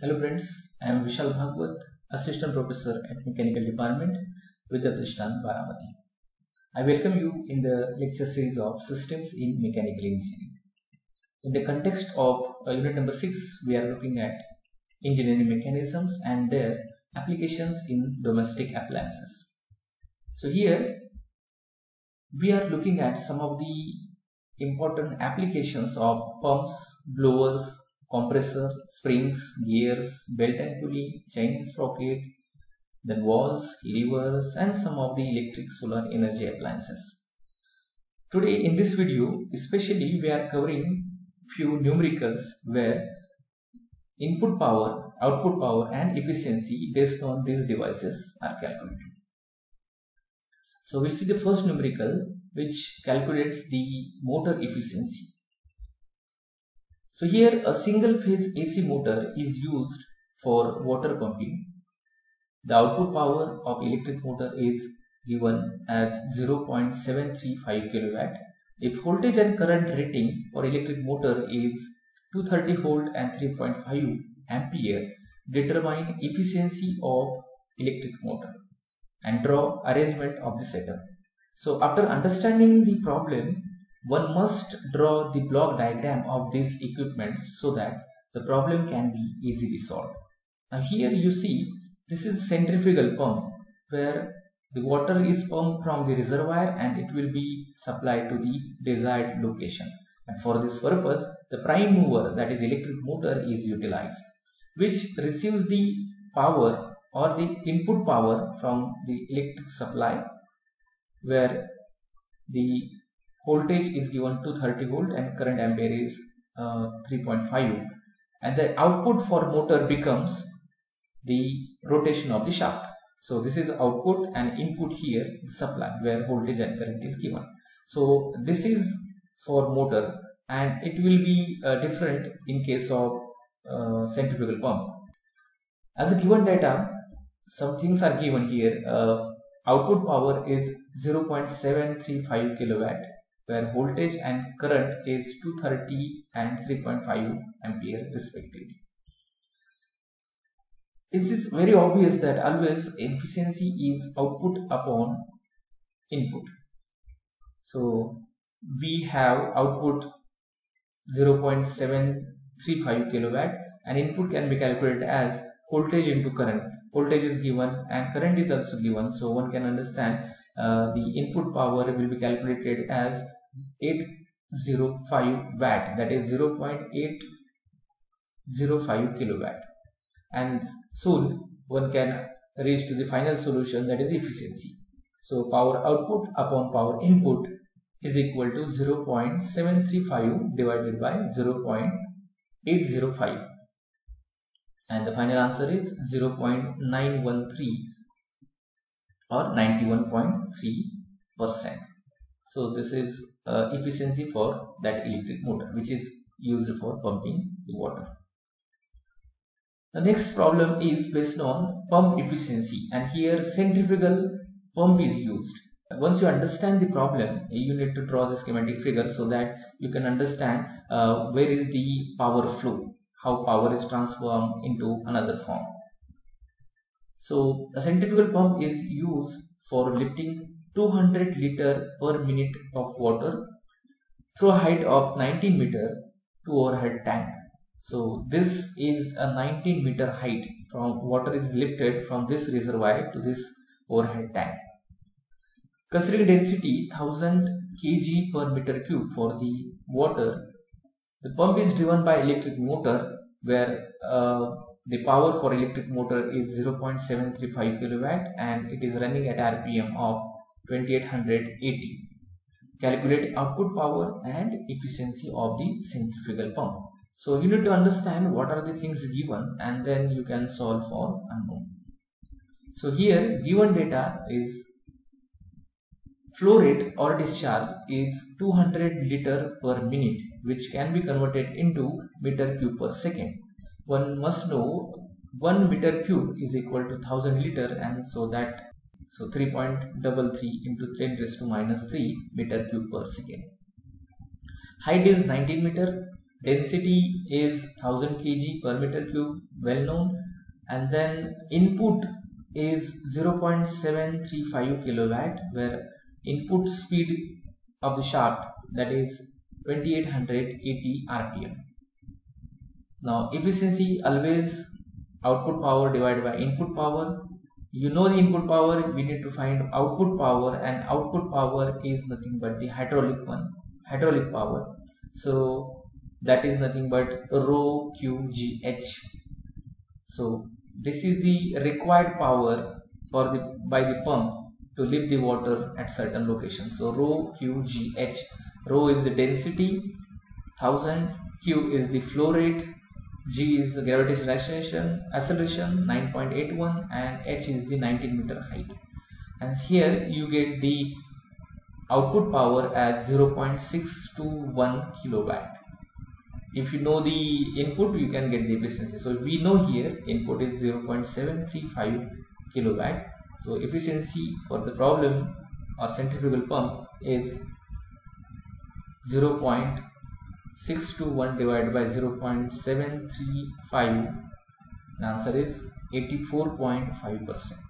Hello friends, I am Vishal Bhagwat, Assistant Professor at Mechanical Department with the Bristan Baramati. I welcome you in the lecture series of Systems in Mechanical Engineering. In the context of uh, unit number 6, we are looking at engineering mechanisms and their applications in domestic appliances. So here we are looking at some of the important applications of pumps, blowers, compressors, springs, gears, belt and pulley, chain and sprocket, then valves, levers and some of the electric solar energy appliances. Today in this video especially we are covering few numericals where input power, output power and efficiency based on these devices are calculated. So we'll see the first numerical which calculates the motor efficiency. So here a single phase AC motor is used for water pumping. The output power of electric motor is given as 0.735 kilowatt. If voltage and current rating for electric motor is 230 volt and 3.5 ampere, determine efficiency of electric motor and draw arrangement of the setup. So after understanding the problem, one must draw the block diagram of these equipments so that the problem can be easily solved. Now here you see this is centrifugal pump where the water is pumped from the reservoir and it will be supplied to the desired location. And for this purpose, the prime mover that is electric motor is utilized which receives the power or the input power from the electric supply where the voltage is given to 30 volt and current ampere is uh, 3.5 and the output for motor becomes the rotation of the shaft. So this is output and input here the supply where voltage and current is given. So this is for motor and it will be uh, different in case of uh, centrifugal pump. As a given data some things are given here. Uh, output power is 0.735 kilowatt where voltage and current is 230 and 3.5 ampere respectively. It is very obvious that always efficiency is output upon input. So we have output 0.735 kilowatt and input can be calculated as voltage into current. Voltage is given and current is also given. So one can understand uh, the input power will be calculated as 805 watt. That is 0.805 kilowatt. And soon one can reach to the final solution that is efficiency. So power output upon power input is equal to 0.735 divided by 0.805 and the final answer is 0.913 or 91.3 percent. So this is uh, efficiency for that electric motor which is used for pumping the water. The next problem is based on pump efficiency and here centrifugal pump is used. Once you understand the problem, you need to draw the schematic figure so that you can understand uh, where is the power flow, how power is transformed into another form. So a centrifugal pump is used for lifting 200 liter per minute of water through a height of 19 meter to overhead tank. So this is a 19 meter height from water is lifted from this reservoir to this overhead tank. Considering density 1000 kg per meter cube for the water, the pump is driven by electric motor where uh, the power for electric motor is 0.735 kilowatt and it is running at RPM of 2880. Calculate output power and efficiency of the centrifugal pump. So you need to understand what are the things given and then you can solve for unknown. So here given data is flow rate or discharge is 200 liter per minute which can be converted into meter cube per second. One must know 1 meter cube is equal to 1000 liter and so that so 3.33 into 10 raised to minus 3 meter cube per second. Height is 19 meter. Density is 1000 kg per meter cube well known. And then input is 0.735 kilowatt where input speed of the shaft that is 2880 rpm now efficiency always output power divided by input power you know the input power we need to find output power and output power is nothing but the hydraulic one hydraulic power. So that is nothing but rho qgh. So this is the required power for the by the pump to lift the water at certain locations. So rho qgh. Rho is the density 1000 q is the flow rate g is the gravitational acceleration, acceleration 9.81 and h is the 19 meter height. And here you get the output power as 0.621 kilowatt. If you know the input you can get the efficiency. So we know here input is 0.735 kilowatt. So efficiency for the problem or centrifugal pump is 0. 621 divided by 0.735 the answer is 84.5 percent.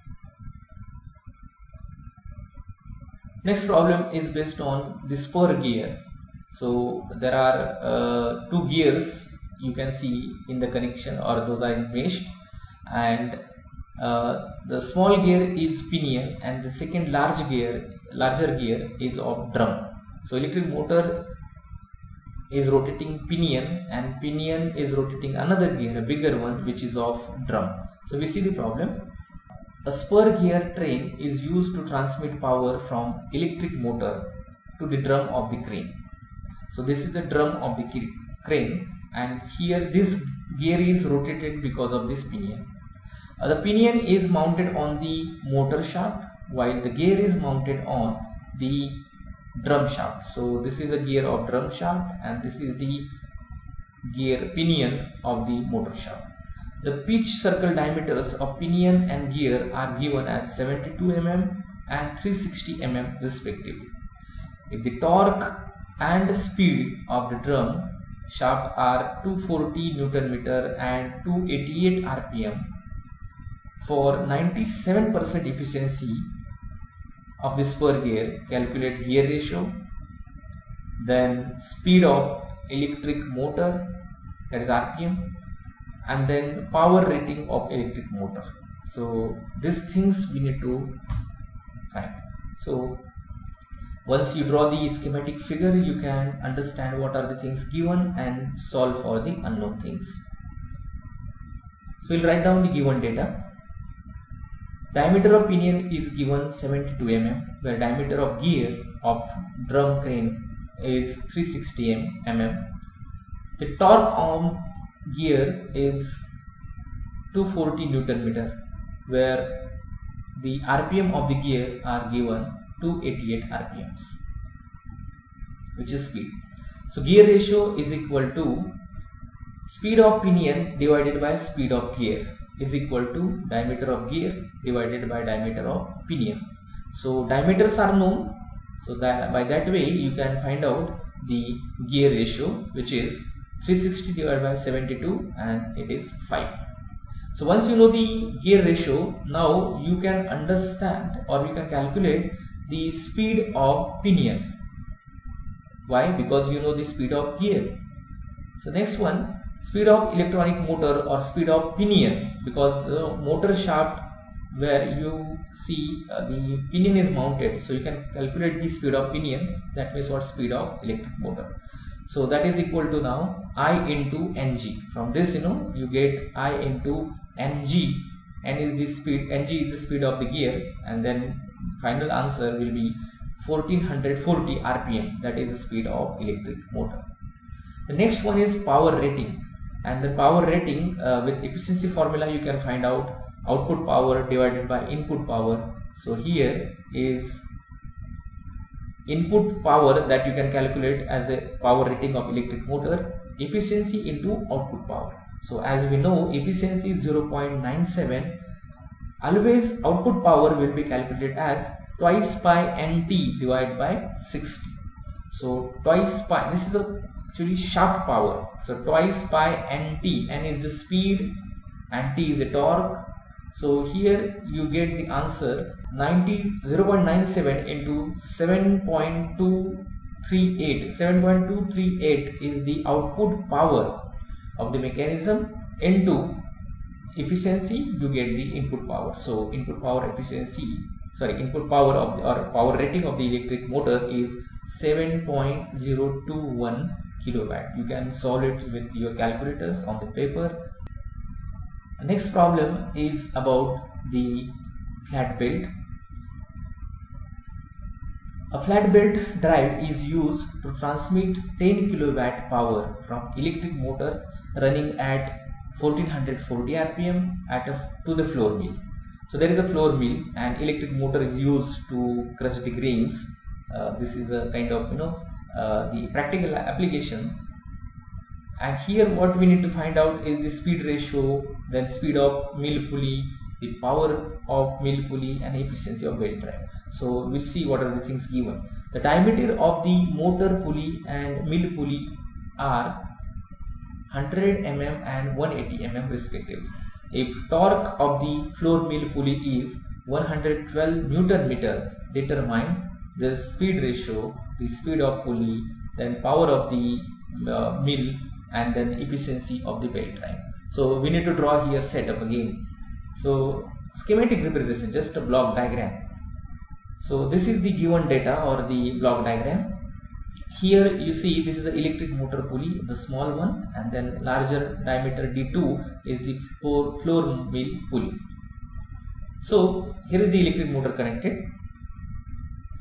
Next problem is based on the spur gear. So there are uh, two gears you can see in the connection or those are enmeshed. And uh, the small gear is pinion and the second large gear larger gear is of drum. So electric motor is rotating pinion and pinion is rotating another gear a bigger one which is of drum. So we see the problem. A spur gear train is used to transmit power from electric motor to the drum of the crane. So this is the drum of the crane and here this gear is rotated because of this pinion. Uh, the pinion is mounted on the motor shaft while the gear is mounted on the drum shaft. So this is a gear of drum shaft and this is the gear pinion of the motor shaft. The pitch circle diameters of pinion and gear are given as 72 mm and 360 mm respectively. If the torque and speed of the drum shaft are 240 newton meter and 288 rpm for 97% efficiency of the spur gear calculate gear ratio then speed of electric motor that is rpm and then power rating of electric motor. So these things we need to find so once you draw the schematic figure you can understand what are the things given and solve for the unknown things. So we'll write down the given data Diameter of pinion is given 72 mm where diameter of gear of drum crane is 360 mm. The torque on gear is 240 Newton meter where the RPM of the gear are given 288 RPMs which is speed. So gear ratio is equal to speed of pinion divided by speed of gear is equal to diameter of gear divided by diameter of pinion. So diameters are known. So that by that way you can find out the gear ratio which is 360 divided by 72 and it is 5. So once you know the gear ratio, now you can understand or you can calculate the speed of pinion. Why? Because you know the speed of gear. So next one, speed of electronic motor or speed of pinion because the motor shaft where you see uh, the pinion is mounted so you can calculate the speed of pinion that means what speed of electric motor. So that is equal to now i into ng from this you know you get i into ng n is the speed ng is the speed of the gear and then final answer will be 1440 rpm that is the speed of electric motor. The next one is power rating and the power rating uh, with efficiency formula you can find out output power divided by input power. So here is input power that you can calculate as a power rating of electric motor efficiency into output power. So as we know efficiency is 0.97 always output power will be calculated as twice pi nt divided by 60 so twice pi this is a actually shaft power. So twice pi nt, n is the speed and t is the torque. So here you get the answer 90 0.97 into 7.238. 7.238 is the output power of the mechanism into efficiency you get the input power so input power efficiency sorry input power of the, or power rating of the electric motor is 7.021 kilowatt you can solve it with your calculators on the paper. Next problem is about the flat belt. A flat belt drive is used to transmit 10 kilowatt power from electric motor running at 1440 rpm at a, to the floor mill. So there is a floor mill and electric motor is used to crush the grains. Uh, this is a kind of you know uh, the practical application. And here what we need to find out is the speed ratio then speed of mill pulley the power of mill pulley and efficiency of belt drive. So we'll see what are the things given. The diameter of the motor pulley and mill pulley are 100 mm and 180 mm respectively. If torque of the floor mill pulley is 112 Newton meter, determine the speed ratio, the speed of pulley, then power of the uh, mill and then efficiency of the belt drive. So we need to draw here setup again. So schematic representation, just a block diagram. So this is the given data or the block diagram here you see this is the electric motor pulley the small one and then larger diameter d2 is the floor mill pulley so here is the electric motor connected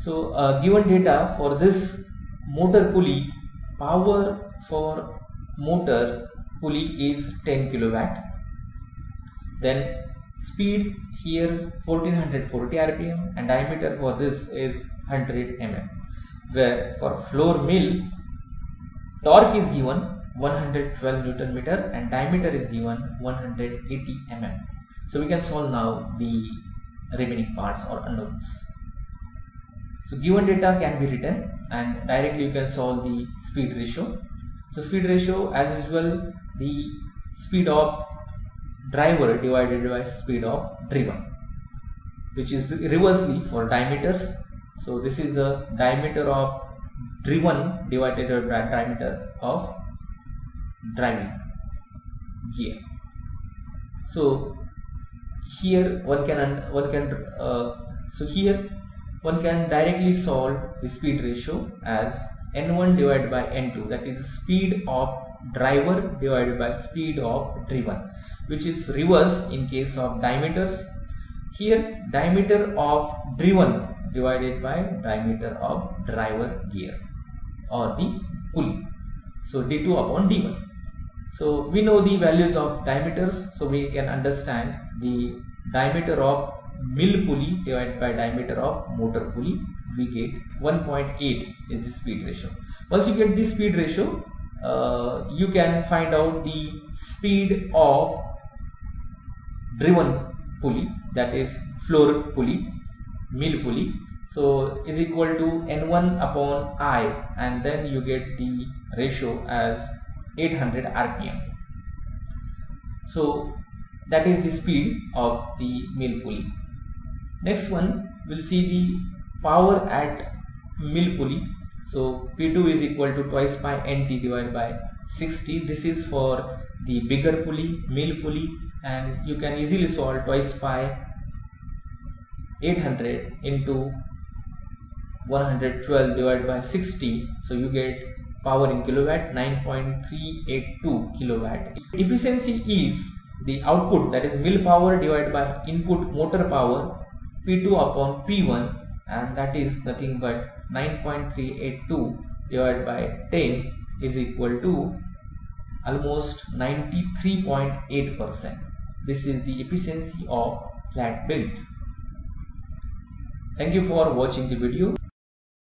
so uh, given data for this motor pulley power for motor pulley is 10 kilowatt. Then speed here 1440 rpm and diameter for this is 100 mm where for floor mill torque is given 112 newton meter and diameter is given 180 mm so we can solve now the remaining parts or unknowns so given data can be written and directly you can solve the speed ratio. So speed ratio as usual the speed of driver divided by speed of driven which is reversely for diameters. So this is a diameter of driven divided by diameter of driving gear. So here one can one can uh, so here one can directly solve the speed ratio as n1 divided by n2 that is speed of driver divided by speed of driven which is reverse in case of diameters here diameter of driven divided by diameter of driver gear or the pulley. So d2 upon d1. So we know the values of diameters so we can understand the diameter of mill pulley divided by diameter of motor pulley we get 1.8 is the speed ratio. Once you get the speed ratio uh, you can find out the speed of driven pulley that is floor pulley mill pulley. So is equal to n1 upon i and then you get the ratio as 800 rpm so that is the speed of the mill pulley next one we'll see the power at mill pulley so p2 is equal to twice pi nt divided by 60 this is for the bigger pulley mill pulley and you can easily solve twice pi 800 into 112 divided by 60 so you get power in kilowatt 9.382 kilowatt. Efficiency is the output that is mill power divided by input motor power p2 upon p1 and that is nothing but 9.382 divided by 10 is equal to almost 93.8 percent this is the efficiency of flat belt Thank you for watching the video.